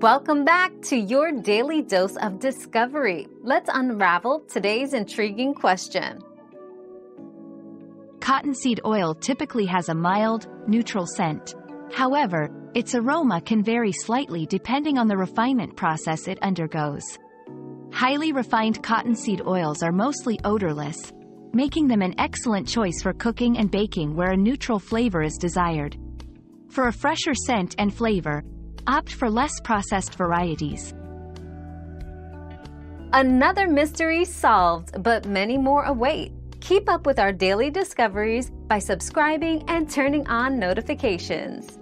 Welcome back to your daily dose of discovery. Let's unravel today's intriguing question. Cottonseed oil typically has a mild, neutral scent. However, its aroma can vary slightly depending on the refinement process it undergoes. Highly refined cottonseed oils are mostly odorless, making them an excellent choice for cooking and baking where a neutral flavor is desired. For a fresher scent and flavor, opt for less processed varieties. Another mystery solved, but many more await. Keep up with our daily discoveries by subscribing and turning on notifications.